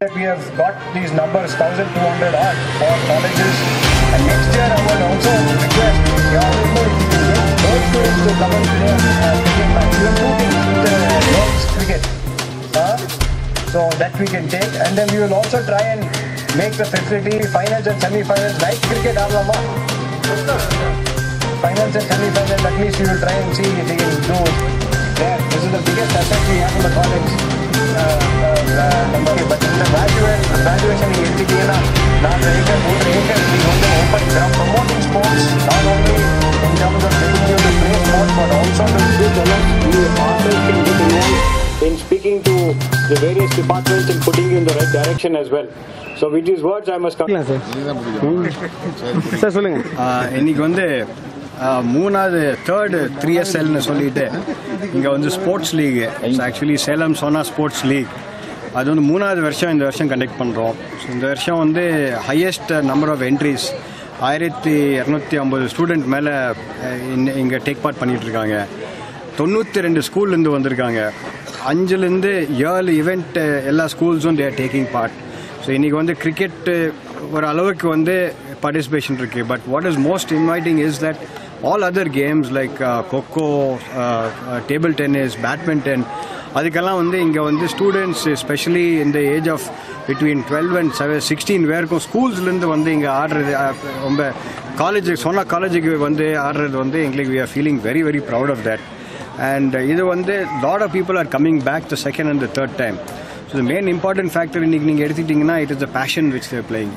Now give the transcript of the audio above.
that we have got these numbers 1200 odd for colleges and next year I would also request your people if get those students to come and play uh, cricket match. We are moving the men's cricket uh, so that we can take and then we will also try and make the facility finals and semi-finals like cricket are the Finals and semi-finals at least we will try and see if we can do there. This is the biggest asset we have in the college. Sports not only in terms of telling you to play sports but also to do develop you also can get involve in speaking to the various departments and putting you in the right direction as well. So with these words, I must come. Sir. சொல்லுங்க. இன்னைக்கு வந்து மூணாவது third three எஸ்எல்னு சொல்லிட்டு இங்கே வந்து sports league actually Salem Sona sports league அது வந்து மூணாவது வருஷம் இந்த வருஷம் கண்டக்ட் பண்ணுறோம் ஸோ இந்த வருஷம் வந்து ஹையஸ்ட் நம்பர் ஆஃப் என்ட்ரிஸ் ஆயிரத்தி இரநூத்தி ஐம்பது ஸ்டூடெண்ட் மேலே இங்கே டேக் பார்ட் பண்ணிகிட்ருக்காங்க இருக்காங்க. தொண்ணூற்றி ரெண்டு ஸ்கூல்லேருந்து வந்திருக்காங்க. அஞ்சுலேருந்து ஏழு ஈவெண்ட்டு எல்லா ஸ்கூல்ஸும் தேர் டேக்கிங் பார்ட் ஸோ இன்றைக்கி வந்து கிரிக்கெட்டு ஒரு அளவுக்கு வந்து பார்ட்டிசிபேஷன் இருக்குது but what is most inviting is that all other games like kho kho table tennis badminton அதுக்கெல்லாம் வந்து இங்கே வந்து ஸ்டூடெண்ட்ஸ் ஸ்பெஷலி இந்த age of between twelve and seven sixteen வரைக்கும் ஸ்கூல்ஸ்லேருந்து வந்து இங்கே ஆடுறது ரொம்ப காலேஜ் சொன்ன காலேஜுக்கு வந்து ஆடுறது வந்து எங்களுக்கு we are feeling very very proud of that and இது வந்து lot of people are coming back the second and the third time so main important factor இன்னைக்கு நீங்கள் எடுத்துக்கிட்டிங்கன்னா it is the passion which they're playing